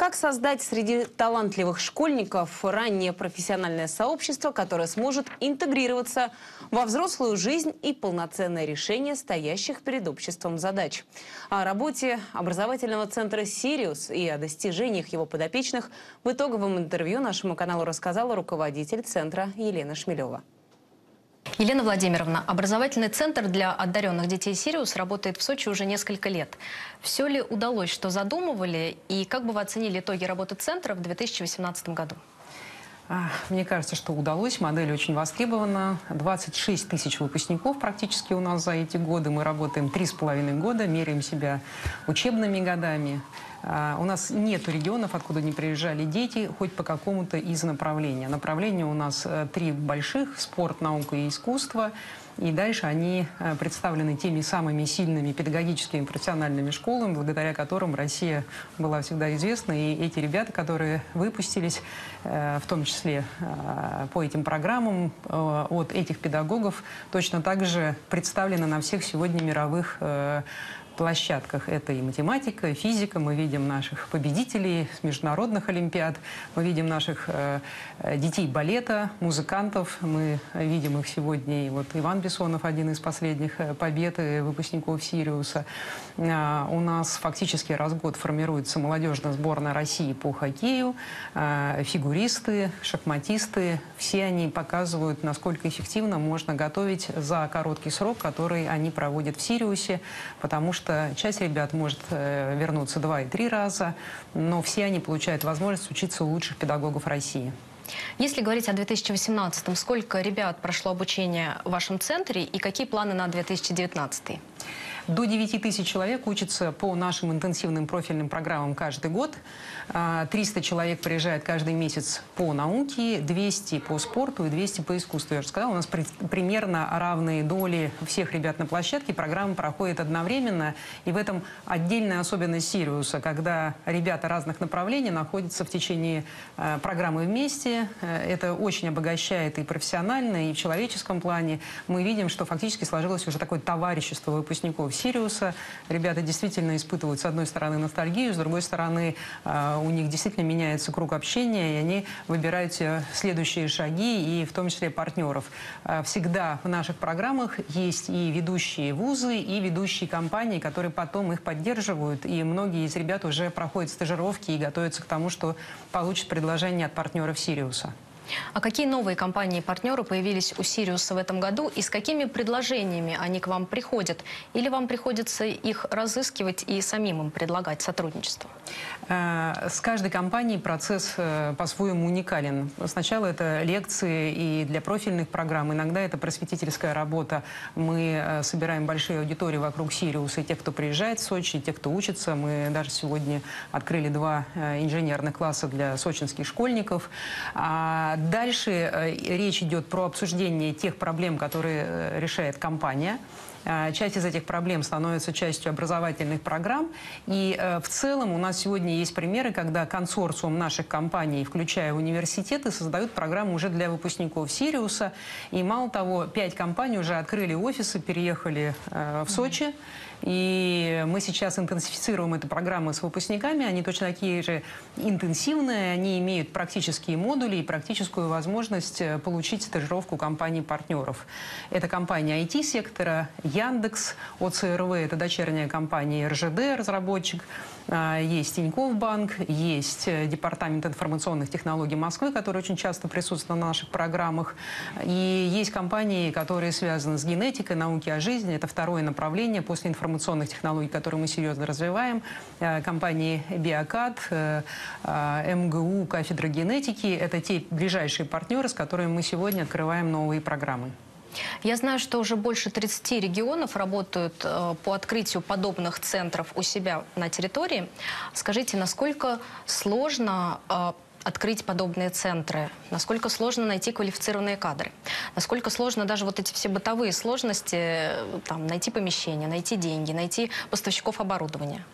Как создать среди талантливых школьников раннее профессиональное сообщество, которое сможет интегрироваться во взрослую жизнь и полноценное решение стоящих перед обществом задач? О работе образовательного центра «Сириус» и о достижениях его подопечных в итоговом интервью нашему каналу рассказала руководитель центра Елена Шмелева. Елена Владимировна, образовательный центр для одаренных детей «Сириус» работает в Сочи уже несколько лет. Все ли удалось, что задумывали, и как бы вы оценили итоги работы центра в 2018 году? Мне кажется, что удалось. Модель очень востребована. 26 тысяч выпускников практически у нас за эти годы. Мы работаем три с половиной года, меряем себя учебными годами. А, у нас нет регионов, откуда не приезжали дети, хоть по какому-то из направления. Направления у нас э, три больших – спорт, наука и искусство. И дальше они э, представлены теми самыми сильными педагогическими профессиональными школами, благодаря которым Россия была всегда известна. И эти ребята, которые выпустились, э, в том числе по этим программам, от этих педагогов, точно так же представлены на всех сегодня мировых площадках. Это и математика, и физика. Мы видим наших победителей с международных олимпиад. Мы видим наших э, э, детей балета, музыкантов. Мы видим их сегодня. И вот Иван Бессонов, один из последних э, побед выпускников «Сириуса». Э, у нас фактически раз в год формируется молодежная сборная России по хоккею. Э, фигуристы, шахматисты. Все они показывают, насколько эффективно можно готовить за короткий срок, который они проводят в «Сириусе», потому что что часть ребят может э, вернуться два и три раза, но все они получают возможность учиться у лучших педагогов России. Если говорить о 2018, сколько ребят прошло обучение в вашем центре и какие планы на 2019? До 9 тысяч человек учатся по нашим интенсивным профильным программам каждый год. 300 а, человек приезжает каждый месяц по науке, 200 по спорту и 200 по искусству. Я уже сказала, у нас при, примерно равные доли всех ребят на площадке. Программа проходит одновременно. И в этом отдельная особенность Сириуса, когда ребята разных направлений находятся в течение э, программы вместе. Э, это очень обогащает и профессионально, и в человеческом плане. Мы видим, что фактически сложилось уже такое товарищество выпускников Сириуса. Ребята действительно испытывают, с одной стороны, ностальгию, с другой стороны, а, у них действительно меняется круг общения, и они выбирают следующие шаги, и в том числе партнеров. А, всегда в наших программах есть и ведущие вузы, и ведущие компании, которые потом их поддерживают, и многие из ребят уже проходят стажировки и готовятся к тому, что получат предложение от партнеров Сириуса. А какие новые компании и партнеры появились у Сириуса в этом году и с какими предложениями они к вам приходят? Или вам приходится их разыскивать и самим им предлагать сотрудничество? Э, с каждой компанией процесс э, по-своему уникален. Сначала это лекции и для профильных программ, иногда это просветительская работа. Мы э, собираем большие аудитории вокруг Сириуса, и тех, кто приезжает в Сочи, и тех, кто учится. Мы даже сегодня открыли два инженерных класса для сочинских школьников. А Дальше речь идет про обсуждение тех проблем, которые решает компания. А, часть из этих проблем становится частью образовательных программ. И э, в целом у нас сегодня есть примеры, когда консорциум наших компаний, включая университеты, создают программу уже для выпускников Сириуса. И мало того, пять компаний уже открыли офисы, переехали э, в Сочи. И мы сейчас интенсифицируем эту программу с выпускниками. Они точно такие же интенсивные. Они имеют практические модули и практическую возможность э, получить стажировку компаний-партнеров. Это компания IT-сектора, Яндекс, ОЦРВ – это дочерняя компания РЖД, разработчик. А, есть Тинькофф банк, есть э, Департамент информационных технологий Москвы, который очень часто присутствует на наших программах. И есть компании, которые связаны с генетикой, науки о жизни. Это второе направление после информационных технологий, которые мы серьезно развиваем. Э, компании Биокад, э, МГУ, кафедра генетики – это те ближайшие партнеры, с которыми мы сегодня открываем новые программы. Я знаю, что уже больше 30 регионов работают э, по открытию подобных центров у себя на территории. Скажите, насколько сложно э, открыть подобные центры? Насколько сложно найти квалифицированные кадры? Насколько сложно даже вот эти все бытовые сложности, э, там, найти помещение, найти деньги, найти поставщиков оборудования?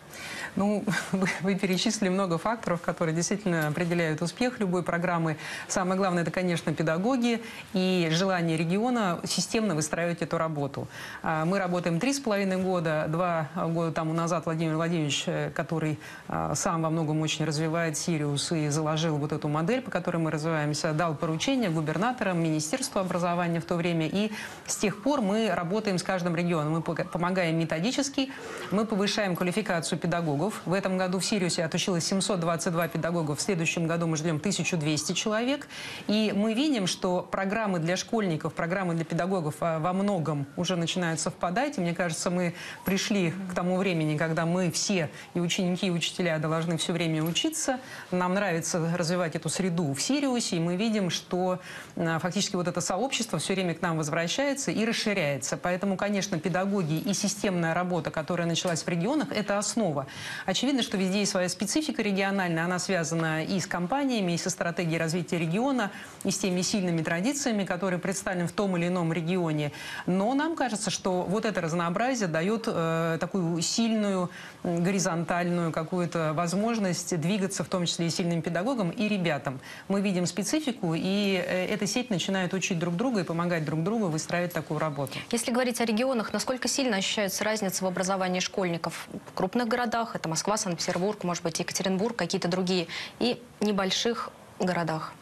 Ну, вы, вы перечислили много факторов, которые действительно определяют успех любой программы. Самое главное, это, конечно, педагоги и желание региона системно выстраивать эту работу. А, Мы работаем три с половиной года. Два года тому назад Владимир Владимирович, э, который а, сам во многом очень развивает Сириус и заложил вот эту модель, по которой мы развиваемся, дал поручение губернаторам, Министерству образования в то время. И с тех пор мы работаем с каждым регионом. Мы помогаем методически, мы повышаем квалификацию педагогов. В этом году в Сириусе отучилось 722 педагога. В следующем году мы ждем 1200 человек. И мы видим, что программы для школьников, программы для педагогов а, во многом уже начинают совпадать. И мне кажется, мы пришли к тому времени, когда мы все, и ученики, и учителя, должны все время учиться. Нам нравится развивать эту среду в Сириусе. И мы видим, что а, фактически вот это сообщество все время к нам возвращается и расширяется. Поэтому, конечно, педагоги и системная работа, которая началась в регионах, это основа. Очевидно, что везде есть своя специфика региональная. Она связана и с компаниями, и со стратегией развития региона, и с теми сильными традициями, которые представлены в том или ином регионе. Но нам кажется, что вот это разнообразие дает э, такую сильную, горизонтальную какую-то возможность двигаться, в том числе и сильным педагогам, и ребятам. Мы видим специфику, и э, эта сеть начинает учить друг друга и помогать друг другу выстраивать такую работу. Если говорить о регионах, насколько сильно ощущается разница в образовании школьников в крупных городах, это Москва, Санкт-Петербург, может быть, Екатеринбург, какие-то другие, и небольших городах?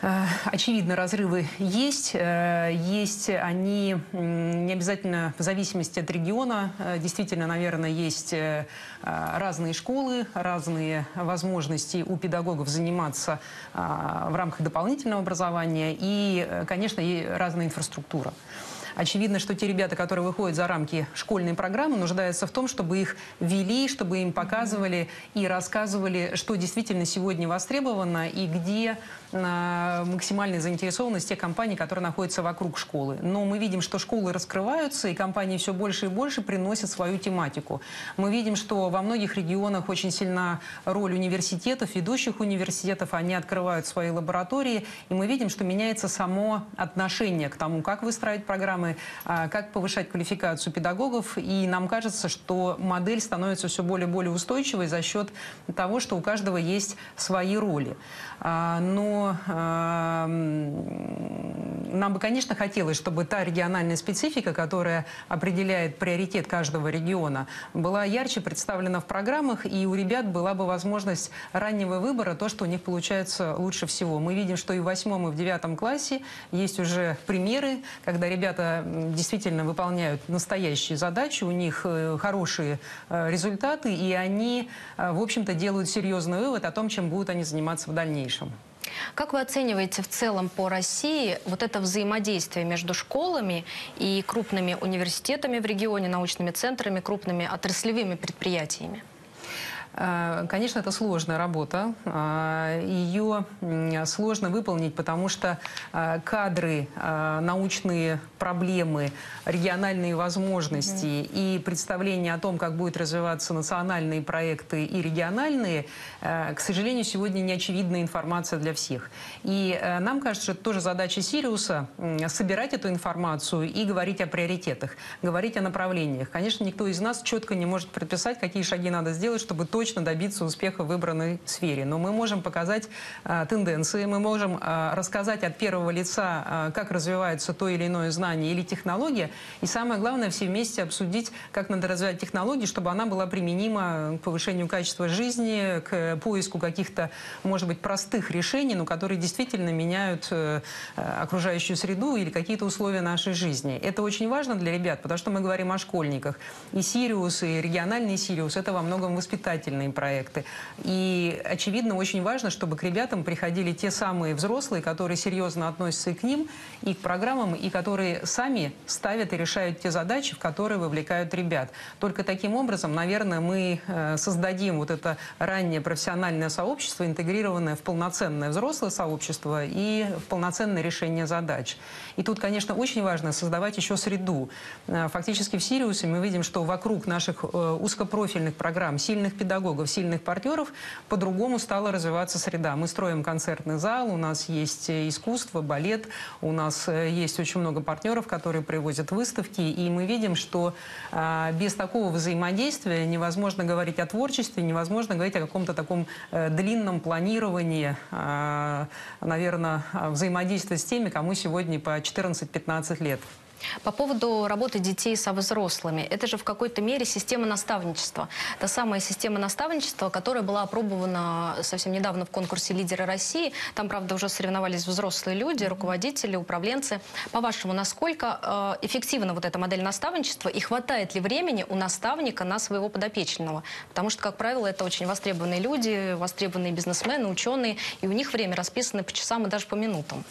Э, Очевидно, разрывы есть. Э, Есть они не обязательно в зависимости от региона. Э, Действительно, наверное, есть разные школы, разные возможности у педагогов заниматься в рамках дополнительного образования и, конечно, и разная инфраструктура. Очевидно, что те ребята, которые выходят за рамки школьной программы, нуждаются в том, чтобы их вели, чтобы им показывали и рассказывали, что действительно сегодня востребовано и где максимальная заинтересованность тех компаний, которые находятся вокруг школы. Но мы видим, что школы раскрываются, и компании все больше и больше приносят свою тематику. Мы видим, что во многих регионах очень сильна роль университетов, ведущих университетов, они открывают свои лаборатории, и мы видим, что меняется само отношение к тому, как выстраивать программы, а, как повышать квалификацию педагогов, и нам кажется, что модель становится все более и более устойчивой за счет того, что у каждого есть свои роли. А, Но м, нам бы, конечно, хотелось, чтобы та региональная специфика, которая определяет приоритет каждого региона, была ярче представлена в программах, и у ребят была бы возможность раннего выбора, то, что у них получается лучше всего. Мы видим, что и в восьмом, и в девятом классе есть уже примеры, когда ребята действительно выполняют настоящие задачи, у них э, хорошие э, результаты, и они, э, в общем-то, делают серьезный вывод о том, чем будут они заниматься в дальнейшем. Как вы оцениваете в целом по России вот это взаимодействие между школами и крупными университетами в регионе, научными центрами, крупными отраслевыми предприятиями? Э, Конечно, это сложная работа. Э, Ее сложно выполнить, потому что э, кадры, научные проблемы, региональные возможности и представление о том, как будут развиваться национальные проекты и региональные, к сожалению, сегодня не очевидная информация для всех. И нам кажется, что это тоже задача Сириуса собирать эту информацию и говорить о приоритетах, говорить о направлениях. Конечно, никто из нас четко не может предписать, какие шаги надо сделать, чтобы точно добиться успеха в выбранной сфере. Но мы можем показать а, тенденции, мы можем а, рассказать от первого лица, а, как развивается то или иное знание или технология. И самое главное, все вместе обсудить, как надо развивать технологии, чтобы она была применима к повышению качества жизни, к поиску каких-то, может быть, простых решений, но которые действительно меняют э, окружающую среду или какие-то условия нашей жизни. Это очень важно для ребят, потому что мы говорим о школьниках. И Сириус, и региональный Сириус – это во многом воспитательные проекты. И, очевидно, очень важно, чтобы к ребятам приходили те самые взрослые, которые серьезно относятся и к ним, и к программам, и которые сами ставят и решают те задачи, в которые вовлекают ребят. Только таким образом, наверное, мы э, создадим вот это раннее профессиональное сообщество, интегрированное в полноценное взрослое сообщество и в полноценное решение задач. И тут, конечно, очень важно создавать еще среду. Э, Фактически в Сириусе мы видим, что вокруг наших э, узкопрофильных программ, сильных педагогов, педагогов, сильных партнеров, по-другому стала развиваться среда. Мы строим концертный зал, у нас есть искусство, балет, у нас есть очень много партнеров, которые привозят выставки, и мы видим, что а, без такого взаимодействия невозможно говорить о творчестве, невозможно говорить о каком-то таком э, длинном планировании, а, наверное, взаимодействия с теми, кому сегодня по 14-15 лет. По поводу работы детей со взрослыми. Это же в какой-то мере система наставничества. Та самая система наставничества, которая была опробована совсем недавно в конкурсе «Лидеры России». Там, правда, уже соревновались взрослые люди, руководители, управленцы. По-вашему, насколько э, эффективна вот эта модель наставничества и хватает ли времени у наставника на своего подопечного? Потому что, как правило, это очень востребованные люди, востребованные бизнесмены, ученые, и у них время расписано по часам и даже по минутам.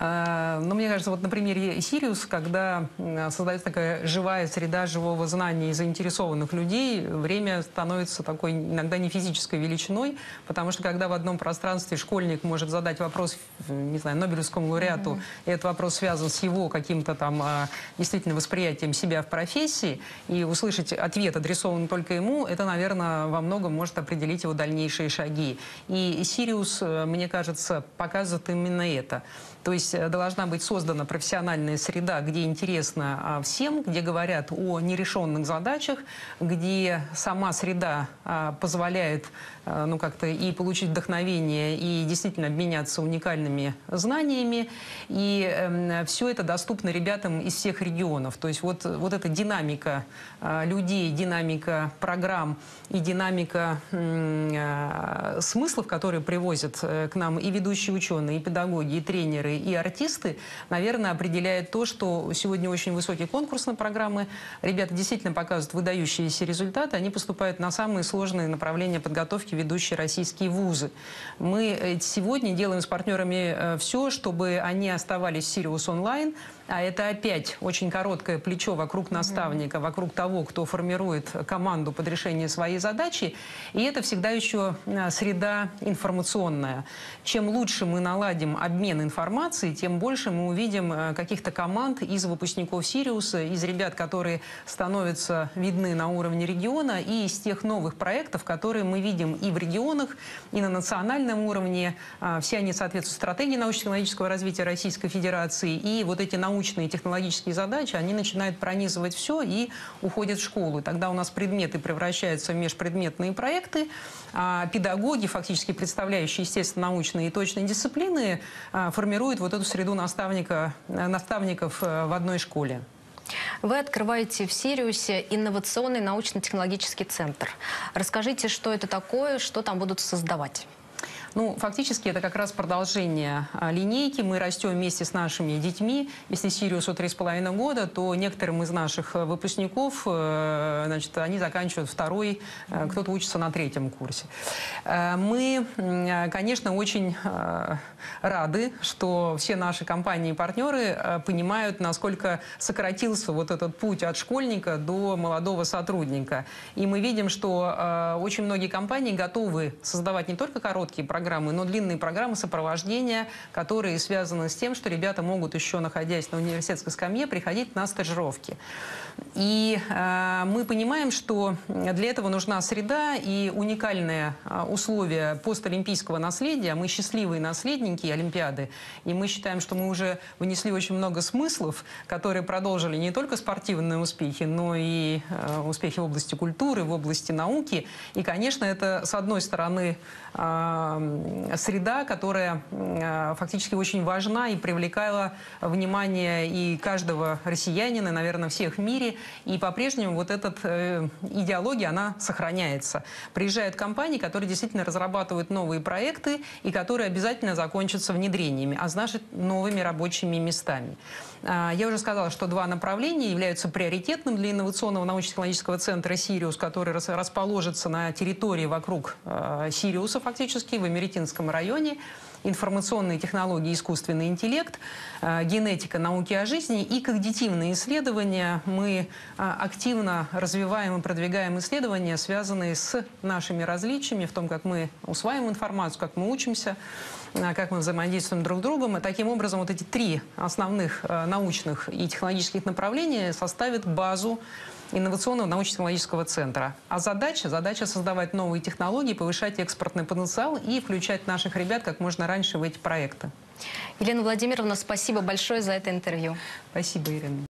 А, Но ну, мне кажется, вот на примере Сириус, когда создается такая живая среда живого знания и заинтересованных людей, время становится такой иногда не физической величиной, потому что когда в одном пространстве школьник может задать вопрос, не знаю, Нобелевскому лауреату, mm-hmm. и этот вопрос связан с его каким-то там а, действительно восприятием себя в профессии, и услышать ответ, адресованный только ему, это, наверное, во многом может определить его дальнейшие шаги. И Сириус, э, мне кажется, показывает именно это. То есть э, должна быть создана профессиональная среда, где интересно а, всем, где говорят о нерешенных задачах, где сама среда а, позволяет а, ну, как-то и получить вдохновение, и действительно обменяться уникальными знаниями. И э, все это доступно ребятам из всех регионов. То есть вот, вот эта динамика э, людей, динамика программ и динамика э, смыслов, которые привозят э, к нам и ведущие ученые, и педагоги, и тренеры, и артисты, наверное, определяет то, что сегодня очень высокие конкурсные программы. Ребята действительно показывают выдающиеся результаты. Они поступают на самые сложные направления подготовки ведущие российские вузы. Мы э, сегодня делаем с партнерами э, все, чтобы они оставались в Sirius Online, а это опять очень короткое плечо вокруг наставника, вокруг того, кто формирует команду под решение своей задачи. И это всегда еще э, среда информационная. Чем лучше мы наладим обмен информацией, тем больше мы увидим каких-то команд из выпускников Сириуса, из ребят, которые становятся видны на уровне региона, и из тех новых проектов, которые мы видим и в регионах, и на национальном уровне. А, все они соответствуют стратегии научно-технологического развития Российской Федерации. И вот эти научные и технологические задачи, они начинают пронизывать все и уходят в школу. Тогда у нас предметы превращаются в межпредметные проекты, а педагоги, фактически представляющие, естественно, научные и точные дисциплины, а, формируют вот эту среду наставника, наставников э, в одной школе. Вы открываете в Сириусе инновационный научно-технологический центр. Расскажите, что это такое, что там будут создавать? Ну, фактически это как раз продолжение а, линейки. Мы растем вместе с нашими детьми. Если Сириусу три с половиной года, то некоторым из наших э, выпускников, э, значит, они заканчивают второй, э, кто-то учится на третьем курсе. Мы, конечно, очень рады, что все наши компании и партнеры понимают, насколько сократился вот этот путь от школьника до молодого сотрудника. И мы видим, что очень многие компании готовы создавать не только короткие программы, программы, но длинные программы сопровождения, которые связаны с тем, что ребята могут еще, находясь на университетской скамье, приходить на стажировки. И э, мы понимаем, что для этого нужна среда и уникальные э, условия постолимпийского наследия. Мы счастливые наследники Олимпиады, и мы считаем, что мы уже внесли очень много смыслов, которые продолжили не только спортивные успехи, но и э, успехи в области культуры, в области науки. И, конечно, это, с одной стороны, э, среда, которая э, фактически очень важна и привлекала внимание и каждого россиянина, наверное, всех в мире, и по-прежнему вот эта э, идеология, она сохраняется. Приезжают компании, которые действительно разрабатывают новые проекты и которые обязательно закончатся внедрениями, а значит новыми рабочими местами. А, я уже сказала, что два направления являются приоритетным для инновационного научно-технологического центра «Сириус», который расположится на территории вокруг э, Сириуса фактически, в Эмеретинском районе информационные технологии, искусственный интеллект, э, генетика науки о жизни и когнитивные исследования. Мы э, активно развиваем и продвигаем исследования, связанные с нашими различиями, в том, как мы усваиваем информацию, как мы учимся, э, как мы взаимодействуем друг с другом. И таким образом вот эти три основных научных и технологических направления составят базу инновационного научно-технологического центра. А задача, задача создавать новые технологии, повышать экспортный потенциал и включать наших ребят как можно раньше в эти проекты. Елена Владимировна, спасибо большое за это интервью. Спасибо, Ирина.